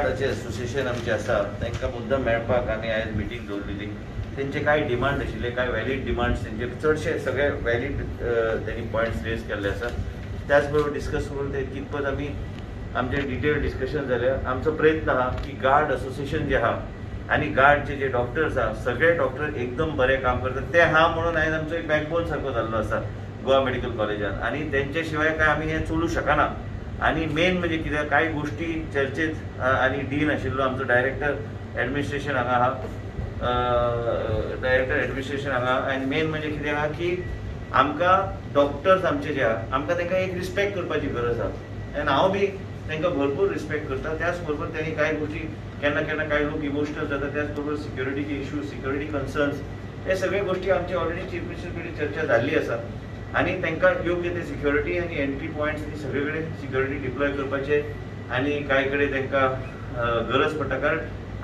गार्डाचे association आमचे आसा तांकां मुद्दम मेळपाक आमी आयज मिटींग दवरलेली तेंचे कांय डिमांड आशिल्ले कांय वॅलीड डिमांड्स तेंचे चडशे सगळे वॅलीड तेणी पॉयंट्स रेज केल्ले आसा त्याच बरोबर डिस्कस करून ते कितपत आमी आमचे डिटेल डिस्कशन जालें आमचो प्रयत्न आहा की गार्ड असोसिएशन जे आहा आनी गार्डचे जे डॉक्टर्स आहा सगळे डॉक्टर एकदम बरें काम करतात. ते हा म्हणून आयज आमचो एक बॅकबोन सारको जाल्लो आसा गोवा मेडिकल कॉलेजान आनी तेंचे शिवाय काय आमी हें चलू शकना आनी मेन म्हणजे कितें कांय गोश्टी चर्चेत आनी डीन आशिल्लो आमचो डायरेक्टर एडमिनिस्ट्रेशन हांगा आहा डायरेक्टर एडमिनिस्ट्रेशन हांगा. आनी मेन म्हणजे कितें आहा की आमकां डॉक्टर्स आमचे जे आहा आमकां तांकां एक रिस्पेक्ट करपाची गरज आहा आनी हांव बी तांकां भरपूर रिस्पेक्ट करता. त्याच बरोबर त्यांनी कांय गोश्टी केन्ना केन्ना कांय लोक इमोशनल जाता त्याच बरोबर सिक्युरिटीचे इश्यू सिक्युरिटी कन्सर्न्स हे सगळे गोश्टी आमची ऑलरेडी चीफ मिनिस्टर कडेन चर्चा जाल्ली आसा आनी तांकां योग्य ते सिक्युरिटी आनी एंट्री पॉयंट्स आनी सगळे कडेन सिक्युरिटी डिप्लॉय करपाचे आनी कांय कडेन तांकां गरज पडटा कारण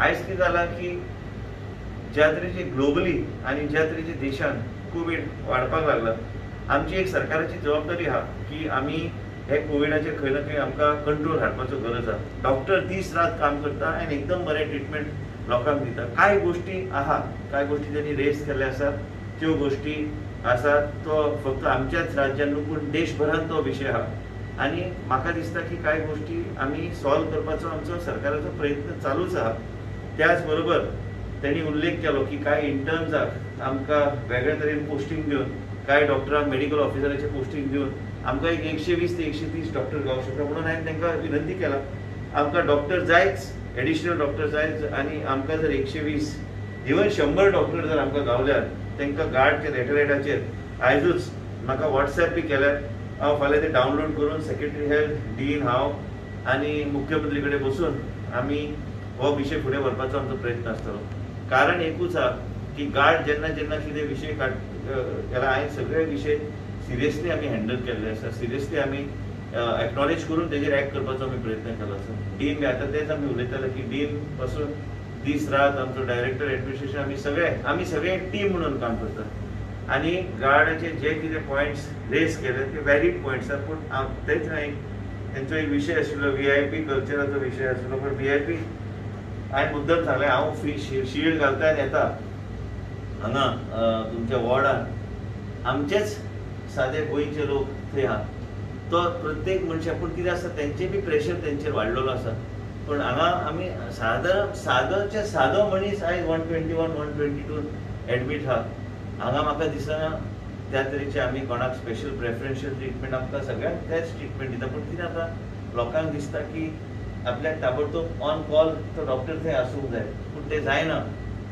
आयज कितें जालां की ज्या तरेचे ग्लोबली आनी ज्या तरेचे देशान कोवीड वाडपाक लागला आमची एक सरकाराची जबाबदारी आहा की आमी हे कोविडाचेर खंय ना खंय आमकां कंट्रोल हाडपाचो गरज आहा डॉक्टर दीस रात काम करता आनी एकदम बरें ट्रिटमेंट लोकांक दिता. कांय गोश्टी आहा कांय गोश्टी त्यांनी रेस केल्ले आसा त्यो गोश्टी आसा तो फक्त आमच्याच राज्यान न्हू पूण देशभरात तो विशय हा. आनी म्हाका दिसता की कांय गोश्टी आमी सॉल्व करपाचो आमचो सरकाराचो प्रयत्न चालूच आहा त्याच बरोबर त्यांनी उल्लेख केलो की कांय इंटर्न्सांक आमकां वेगळ्या तरेन पोस्टींग दिवन कांय डॉक्टरांक मेडिकल ऑफिसराचे पोस्टींग दिवन आमकां एक एकशे वीस ते एकशे तीस डॉक्टर गावंक शकता म्हणून हांवें तांकां विनंती केला. आमकां डॉक्टर जायच एडिशनल डॉक्टर जायच आनी आमकां जर एकशे वीस इवन शंबर डॉक्टर जर आमकां गावल्यार तांकां गार्ड गार्डच्या रेटरेटाचेर. आयजूच म्हाका वॉट्सॅप बी केल्यार हांव फाल्यां ते डावनलोड करून सेक्रेटरी हेल्थ डीन हांव आनी मुख्यमंत्री कडेन बसून आमी हो विशय फुडें व्हरपाचो आमचो प्रयत्न आसतलो. कारण एकूच आहा की गार्ड जेन्ना जेन्ना कितें विशय काड केला हांवें सगळे विशय सिरियसली आमी हँडल केल्ले आसा. सिरियसली आमी एक्नॉलेज करून तेजेर एक्ट करपाचो आमी प्रयत्न केलो आसा. डीन बी आतां तेच आमी उलयताले की डीन पासून दीस रात आमचो डायरेक्टर एडमिनिस्ट्रेशन आमी सगळे आमी सगळे टीम म्हणून काम करता. आनी गार्डाचे जे कितें पॉयंट्स रेस केले ते वॅलीड पॉयंट्स आसा पूण तेच हांवें तेंचो एक विशय आशिल्लो व्ही आय पी कल्चराचो विशय आशिल्लो पूण व्ही आय पी हांवें मुद्दम सांगलें हांव फी शिल्ड घालता आनी येता हांगा तुमच्या वॉर्डान आमचेच सादे गोंयचे लोक थंय आहा तो प्रत्येक मनशाक पूण कितें आसा तेंचे बी प्रेशर तेंचेर वाडलेलो आसा पूण हांगा आमी सादो सादोचे सादो मनीस आयज one twenty one one twenty two admit आहा हांगा म्हाका दिसना त्या तरेचे आमी कोणाक स्पेशल प्रेफरन्शियल ट्रिटमेंट आमकां सगळ्यांक तेच ट्रिटमेंट दिता. पूण कितें जाता लोकांक दिसता की आपल्याक ताबडतोब ऑन कॉल तो डॉक्टर थंय आसूंक जाय. पूण तें जायना.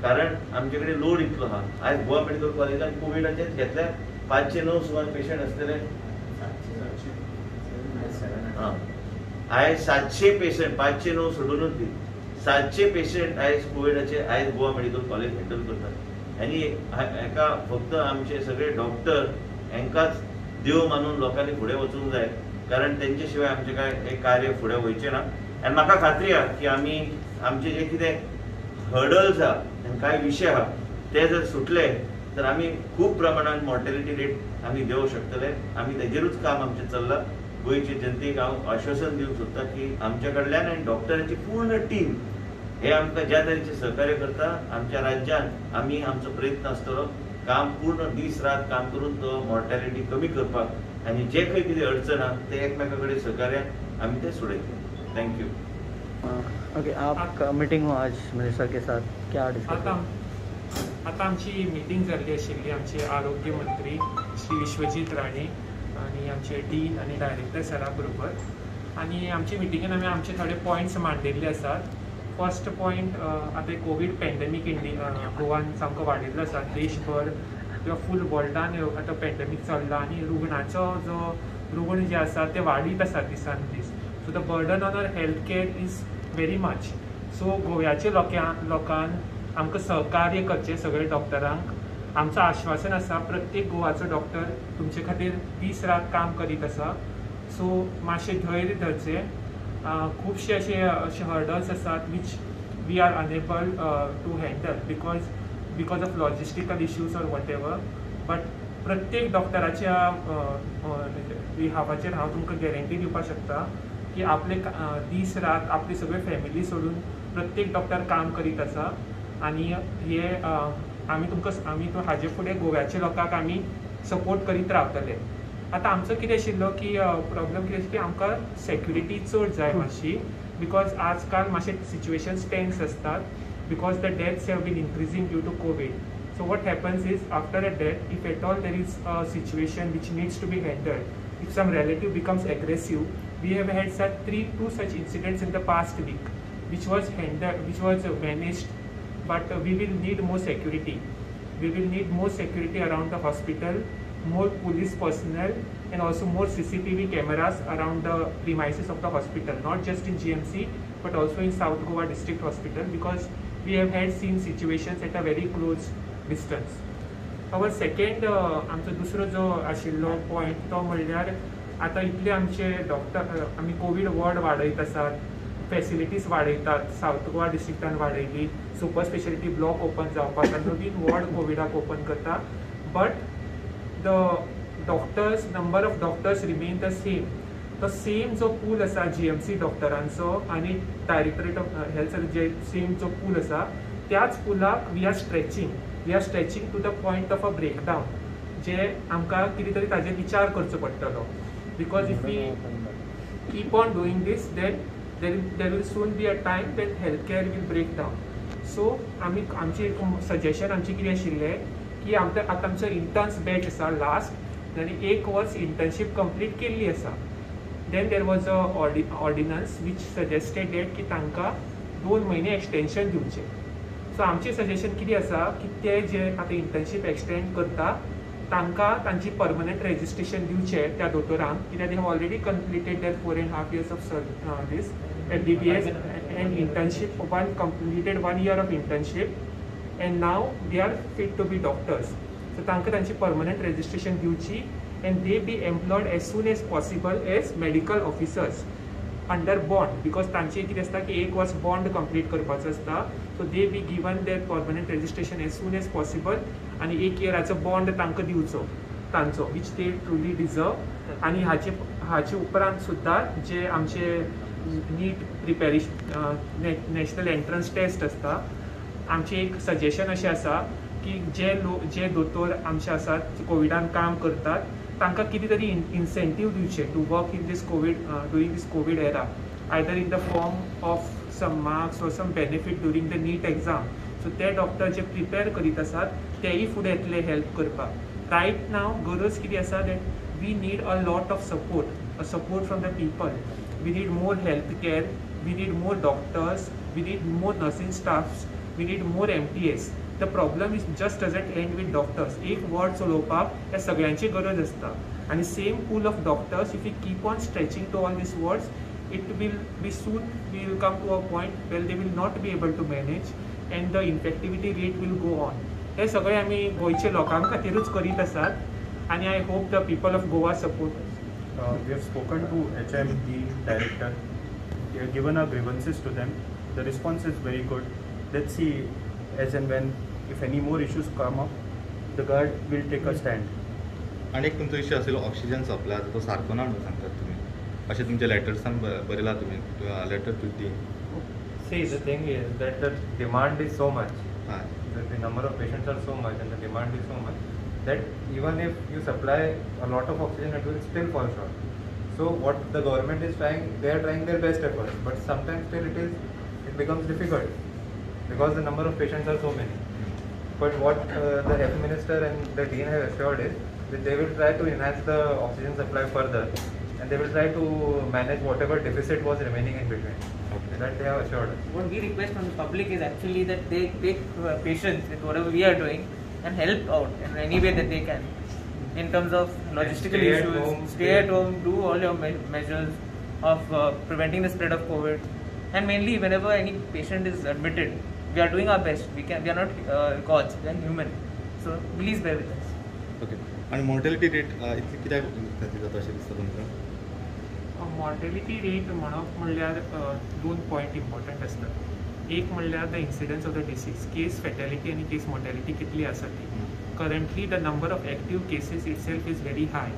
कारण आमचे कडेन लोड इतलो आहा आयज गोवा मेडिकल कॉलेजान कोविडाचेच घेतल्यार पांचशे णव सुमार पेशंट आसतले हां. आयज सातशे पेशंट पाचशे णव सोडूनच दी सातशे पेशंट आयज कोविडाचे आयज गोवा मेडिकल कॉलेज हँडल करतात. आनी हाका फक्त आमचे सगळे डॉक्टर हेंकाच देव मानून लोकांनी फुडें वचूंक जाय. कारण तेंचे शिवाय आमचे काय हे कार्य फुडें वयचें ना. आनी म्हाका खात्री आहा की आमी आमचे जे कितें हर्डल्स आहा आनी कांय विशय आहा ते जर सुटले तर आमी खूब प्रमाणात मॉर्टेलिटी रेट आमी देवं शकतले. आमी तेजेरूच काम आमचें चल्लां. गोंयचे जनतेक हांव आश्वासन दिवंक सोदता की आमच्या कडल्यान आनी डॉक्टरांची पूर्ण टीम हे आमकां ज्या तरेचे सहकार्य करता आमच्या राज्यान आमी आमचो प्रयत्न आसतलो काम पूर्ण दीस रात काम करून तो मॉर्टेलिटी कमी करपाक आनी जे खंय कितें अडचण आहा ते एकमेका कडेन सहकार्यान आमी ते सोडयतले थँक्यू ओके आप मीटिंग हो आज मिनिस्टर के साथ? क्या डिस्कस आता आता आमची मिटींग जाल्ली आशिल्ली आमचे आरोग्य मंत्री श्री विश्वजीत राणे आणि आमचे डीन आणि डायरेक्टर सरा बरोबर आणि आमचे मिटिंगेन आमी आमचे थोडे पॉयंट्स मांडिल्ले आसात फर्स्ट पॉयंट आतां कोवीड पॅन्डेमीक इंडिया गोवान सामको वाडिल्लो आसा देशभर किंवा फूल वर्ल्डान आतां पॅन्डेमीक चल्ला आनी रुग्णाचो जो रुग्ण जे आसा ते वाडीत आसा दिसान दीस so the burden on our health care is very much so गोव्याच्या लोकां लोकांक आमकां सहकार्य करचें सगळे डॉक्टरांक आमचं आश्वासन आसा प्रत्येक गोवाचो डॉक्टर तुमचे खातीर दीस रात काम करीत आसा सो मातशें धैर्य धरचें. खुबशे अशे अशे हर्डल्स आसात which we are unable to handle because because of logistical issues or whatever but प्रत्येक डॉक्टराच्या बिहाफाचेर म्हणजे हांव तुमकां गॅरंटी दिवपाक शकता की आपले दीस रात आपली सगळी फॅमिली सोडून प्रत्येक डॉक्टर काम करीत आसा आनी हे आम्ही तुमकां आम्ही हाजे फुडें गोव्याच्या लोकांक आमी सपोर्ट करीत रावतले. आतां आमचो कितें आशिल्लो की प्रोब्लम कितें आशिल्लो की आमकां सेक्युरिटी चड जाय मातशी बिकॉज आज काल मातशे सिच्युएशन टेन्स आसतात because the deaths have been increasing due to COVID so what happens is after a death if at all there is a situation which needs to be handle if some relative becomes aggressive we have had such three to such incidents in the past week which was handle which was managed but uh, we will need more security. We will need more security around the hospital, more police personnel, and also more CCTV cameras around the premises of the hospital, not just in GMC, but also in South Goa District Hospital, because we have had seen situations at a very close distance. our second आमचो दुसरो जो आशिल्लो point तो म्हणल्यार आतां इतले आमचे doctor आमी कोवीड वॉर्ड वाडयत आसात फॅसिलिटीज वाडयतात सावथ गोवा डिस्ट्रिक्टान वाडयली सुपर स्पेशालिटी ब्लॉक ओपन जावपाक नवीन वॉर्ड कोविडाक ओपन करता but the doctors number of doctors remain the same तो सेम जो पूल आसा जी एम सी डॉक्टरांचो आनी डायरेक्टरेट ऑफ हेल्थ सर्वीस जे सेम जो पूल आसा त्याच पुलाक we are stretching we are stretching to the point of a breakdown जे आमकां कितें तरी ताजेर विचार करचो पडटलो. Because if we keep on doing this then there there will soon be a time when healthcare will break down. So आमी आमचें एक सजेशन आमचे कितें आशिल्लें की आमकां आतां आमचो इंटर्न्स बॅच आसा लास्ट आनी एक वर्स इंटर्नशीप कंप्लीट केल्ली आसा then there was a ordi ordinance which suggested date की तांकां दोन म्हयने एक्सटेन्शन दिवचें सो आमचें सजेशन कितें आसा की ते जे आतां इंटर्नशीप एक्सटेंड करता तांकां तांची परमनंट रेजिस्ट्रेशन दिवचें त्या दोतोरांक कित्याक they have already completed their four and half years of service M B B S and internship one completed one year of internship and now they are fit to be doctors so तांकां तांची permanent registration दिवची and they be employed as soon as possible as medical officers under bond because तांचे कितें आसता की एक वर्स bond complete करपाचो आसता so they be given their permanent registration as soon as possible आनी एक इयराचो बॉन्ड तांकां दिवचो तांचो वीच ते ट्रुली डिजर्व आनी हाचे हाचे उपरांत सुद्दां जे आमचे NEET preparation national entrance test आसता आमचें एक सजेशन अशें आसा की जे लोक जे दोतोर आमचे आसात कोविडान काम करतात तांकां कितें तरी इन्सेंटीव दिवचे to work in this COVID during this COVID era either in the form of some marks or some benefit during the NEET exam so ते डॉक्टर जे प्रिपेर करीत आसात तेय फुडें येतले हेल्प करपाक रायट नाव गरज कितें आसा that we need a lot of support a support from the people we need more health care we need more doctors we need more nursing staffs we need more M T S the problem is just doesn't end with doctors एक ward चलोवपाक हे सगळ्यांची गरज आसता आनी same pool of doctors if you keep on stretching to all these wards it will be soon we will come to a point where they will not be able to manage and the infectivity rate will go on. हे सगळे आम्ही गोयचे लोकांक खातीरच करीत आसात. आणि I hope the people of Goa support we have spoken to H M D director we have given a grievances to them the response is very good let see as and when if any more issues come up the GARD will take a stand आणि एक तुमचो issue असलेलो oxygen supply तो सारखो ना म्हणून सांगतात तुम्ही. असे तुमच्या लेटर्सान बरयला तुम्ही. Letter to the see the thing is that the demand is so much हा. The number of patients are so much and the demand is so much, that even if you supply a lot of oxygen, it will still fall short. So what the government is trying, they are trying their best efforts, but sometimes still it is, it becomes difficult because the number of patients are so many. But what uh, the health minister and the dean have assured is that they will try to enhance the oxygen supply further and they will try to manage whatever deficit was remaining in between. Okay. That they have assured us. what we request from the public is actually that they take uh, patience with whatever we are doing and help out in any way that they can in terms of logistical stay at issues home, stay stay- at home do all your me- measures of uh, preventing the spread of covid and mainly whenever any patient is admitted we are doing our best we can we are not uh, gods we are human so please bear with us okay आणि mortality rate इतली कित्याक खातीर जाता अशें दिसता तुमकां mortality rate म्हणप म्हणल्यार अ, दोन पॉयंट इम्पॉर्टंट आसतात एक म्हणल्यार the incidence of the disease case fatality आनी केस मॉर्टेलिटी कितली आसा ती currently the number of active cases itself is very high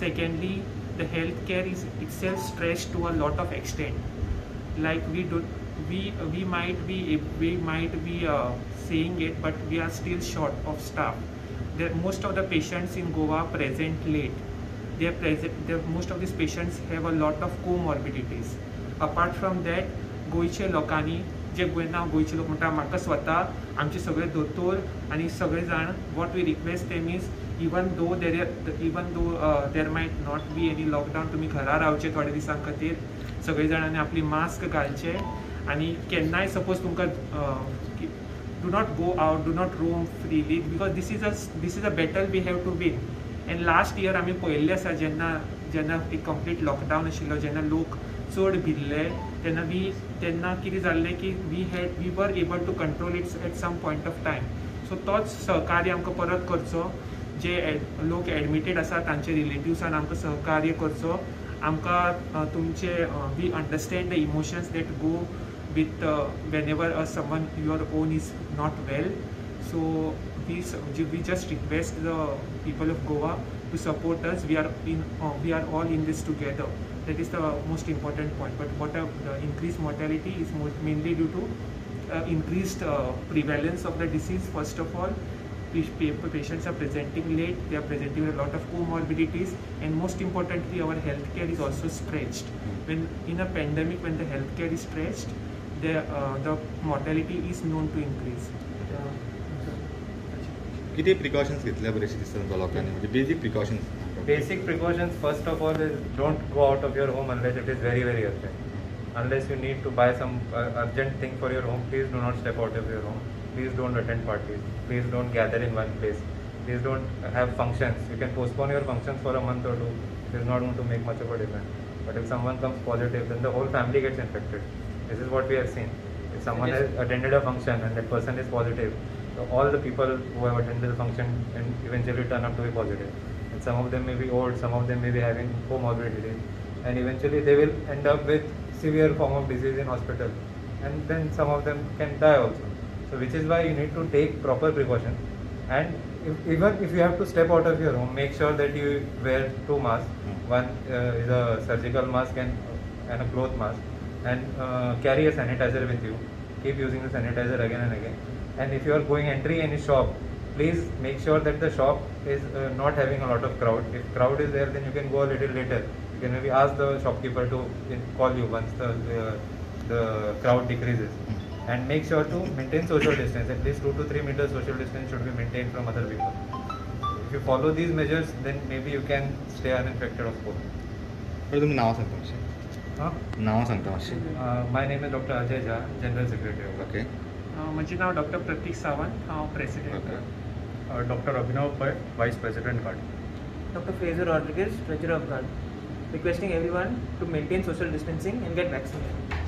secondly the healthcare is itself stretched to a lot of extent. Like we do, we we might be we might be uh, saying it, but we are still short of staff. There, most of the patients in Goa present late. They are present. they- Most of these patients have a lot of comorbidities. Apart from that, गोंयचे लोकांनी जे गोंयन हांव गोंयचे लोक म्हणटा म्हाका स्वता आमचे सगळे दोतोर आनी सगळे जाण वॉट वी रिक्वेस्ट ते means even though there even though there might not be any lockdown तुमी घरा रावचे थोडे दिसां खातीर सगळे जाणांनी आपली मास्क घालचे आनी केन्नाय सपोज तुमकां do not go out do not roam freely because this is a this is a battle we have to been and last year आमी पळयल्ले आसा जेन्ना जेन्ना एक कंप्लीट लॉकडावन आशिल्लो जेन्ना लोक चड भिल्ले तेन्ना वी तेन्ना कितें जाल्लें की we had we were able to control it's at some point of time so तोच सहकार्य आमकां परत करचो. जे एड- लोक एडमिटेड आसा तांचे रिलेटिव्सान आमकां सहकार्य करचो. आमकां तुमचे we understand the emotions that go with whenever someone your own is not not so we we just request the people of goa to support us. We are in uh, we are all in this together. That is the most important point. But what uh, the increased mortality is most mainly due to uh, increased uh, prevalence of the disease first of all. Pa- pa- patients are presenting late. They are presenting with a lot of comorbidities. And most importantly our healthcare is also stretched. When in a pandemic when the healthcare is stretched the uh, the mortality is known to increase किती precautions घेतल्या बरेचशे दिसता तुमच्या लोकांनी म्हणजे basic precautions Basic precautions, first of all, is don't go out of your home unless it is very, very urgent. Unless you need to buy some uh, urgent thing for your home, please do not step out of your home. Please don't attend parties. Please don't gather in one place. Please don't have functions. You can postpone your functions for a month or two. It is not going to make much of a difference. But if someone comes positive, then the whole family gets infected. This is what we have seen. If someone has attended a function and that person is positive, all the people who have attended the function and eventually turn up to be positive. And some of them may be old, some of them may be having comorbidities, and eventually they will end up with severe form of disease in hospital, and then some of them can die also. So which is why you need to take proper precautions, and if, even if you have to step out of your home, make sure that you wear two masks. One uh, is a surgical mask and and a cloth mask, and uh, carry a sanitizer with you. Keep using the sanitizer again and again And if you are going entry any shop, please make sure that the shop is uh, not having a lot of crowd. If crowd is there, then you can go a little later. You can maybe ask the shopkeeper to in- call you once the uh, the crowd decreases. And make sure to maintain social distance. At least two to three meters social distance should be maintained from other people. If you follow these measures, then maybe you can stay uninfected of COVID. बरं तुम्ही नावं सांगता मातशें Huh? नावं सांगता मातशें Uh, my name is Dr. Ajay Jha, General Secretary. of okay Uh, माझे म्हणजे नाव डॉक्टर प्रतीक सावंत हा president doctor Abhinav Pai vice president GARD doctor phasor ऑर्डिगेज treasurer of GARD requesting everyone to maintain social distancing and get vaccination